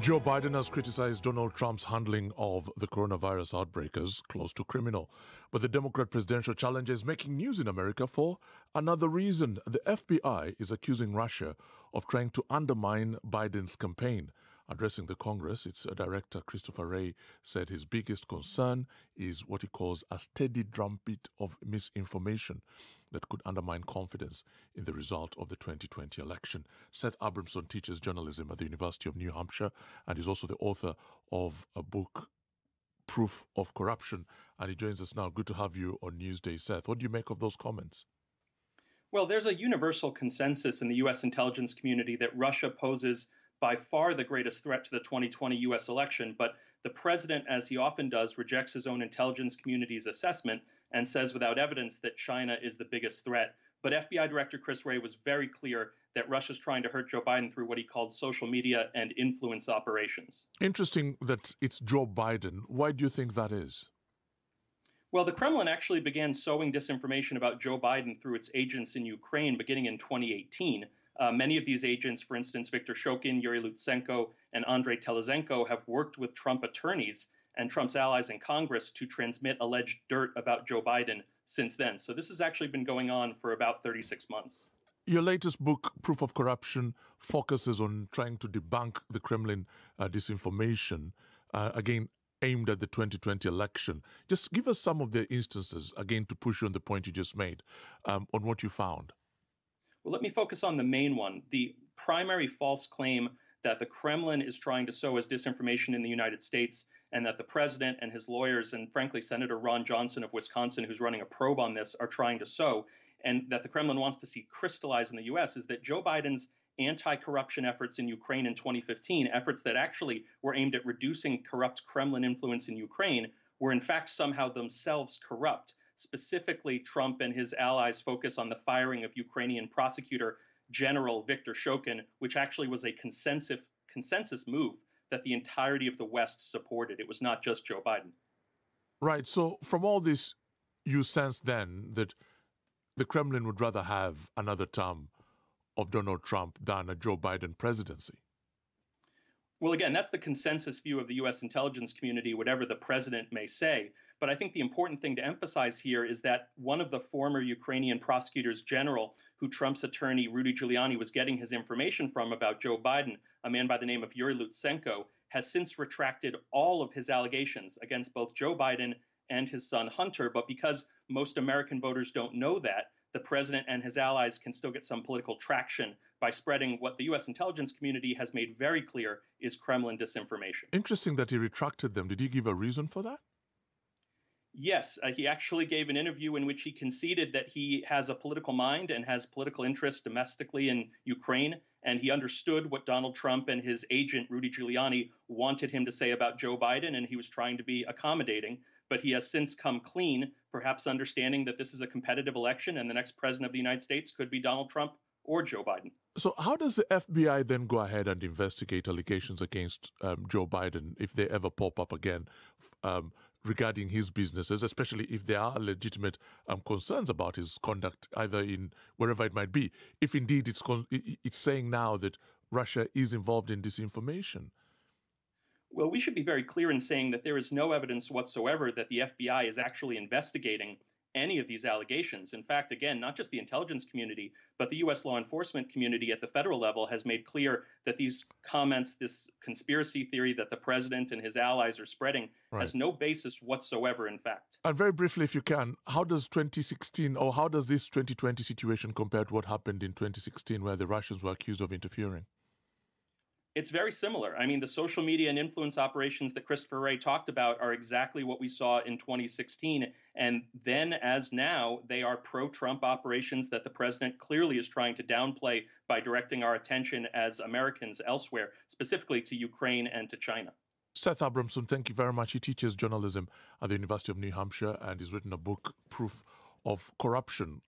Joe Biden has criticized Donald Trump's handling of the coronavirus outbreak as close to criminal. But the Democrat presidential challenger is making news in America for another reason. The FBI is accusing Russia of trying to undermine Biden's campaign. Addressing the Congress, its director Christopher Wray said his biggest concern is what he calls a steady drumbeat of misinformation that could undermine confidence in the result of the 2020 election. Seth Abramson teaches journalism at the University of New Hampshire and is also the author of a book proof of corruption. And he joins us now. Good to have you on Newsday, Seth. What do you make of those comments? Well, there's a universal consensus in the U.S. intelligence community that Russia poses by far the greatest threat to the 2020 US election, but the president, as he often does, rejects his own intelligence community's assessment and says without evidence that China is the biggest threat. But FBI Director Chris Wray was very clear that Russia's trying to hurt Joe Biden through what he called social media and influence operations. Interesting that it's Joe Biden. Why do you think that is? Well, the Kremlin actually began sowing disinformation about Joe Biden through its agents in Ukraine beginning in 2018. Uh, many of these agents, for instance, Viktor Shokin, Yuri Lutsenko, and Andrei Telizhenko, have worked with Trump attorneys and Trump's allies in Congress to transmit alleged dirt about Joe Biden since then. So this has actually been going on for about 36 months. Your latest book, Proof of Corruption, focuses on trying to debunk the Kremlin uh, disinformation, uh, again, aimed at the 2020 election. Just give us some of the instances, again, to push on the point you just made, um, on what you found. Well, let me focus on the main one the primary false claim that the Kremlin is trying to sow as disinformation in the United States, and that the president and his lawyers, and frankly, Senator Ron Johnson of Wisconsin, who's running a probe on this, are trying to sow, and that the Kremlin wants to see crystallize in the U.S., is that Joe Biden's anti corruption efforts in Ukraine in 2015, efforts that actually were aimed at reducing corrupt Kremlin influence in Ukraine, were in fact somehow themselves corrupt Specifically, Trump and his allies focus on the firing of Ukrainian prosecutor General Viktor Shokin, which actually was a consensus consensus move that the entirety of the West supported. It was not just Joe Biden. Right. So, from all this, you sense then that the Kremlin would rather have another term of Donald Trump than a Joe Biden presidency. Well, again, that's the consensus view of the U.S. intelligence community, whatever the president may say. But I think the important thing to emphasize here is that one of the former Ukrainian prosecutors general, who Trump's attorney Rudy Giuliani was getting his information from about Joe Biden, a man by the name of Yuri Lutsenko, has since retracted all of his allegations against both Joe Biden and his son Hunter. But because most American voters don't know that, the president and his allies can still get some political traction by spreading what the U.S. intelligence community has made very clear is Kremlin disinformation. Interesting that he retracted them. Did he give a reason for that? Yes, uh, he actually gave an interview in which he conceded that he has a political mind and has political interests domestically in Ukraine. And he understood what Donald Trump and his agent, Rudy Giuliani, wanted him to say about Joe Biden, and he was trying to be accommodating but he has since come clean, perhaps understanding that this is a competitive election and the next president of the United States could be Donald Trump or Joe Biden. So, how does the FBI then go ahead and investigate allegations against um, Joe Biden if they ever pop up again um, regarding his businesses, especially if there are legitimate um, concerns about his conduct, either in wherever it might be? If indeed it's con- it's saying now that Russia is involved in disinformation. Well, we should be very clear in saying that there is no evidence whatsoever that the FBI is actually investigating any of these allegations. In fact, again, not just the intelligence community, but the U.S. law enforcement community at the federal level has made clear that these comments, this conspiracy theory that the president and his allies are spreading, right. has no basis whatsoever, in fact. And very briefly, if you can, how does 2016 or how does this 2020 situation compare to what happened in 2016 where the Russians were accused of interfering? It's very similar. I mean, the social media and influence operations that Christopher Wray talked about are exactly what we saw in 2016. And then, as now, they are pro Trump operations that the president clearly is trying to downplay by directing our attention as Americans elsewhere, specifically to Ukraine and to China. Seth Abramson, thank you very much. He teaches journalism at the University of New Hampshire and he's written a book, Proof of Corruption.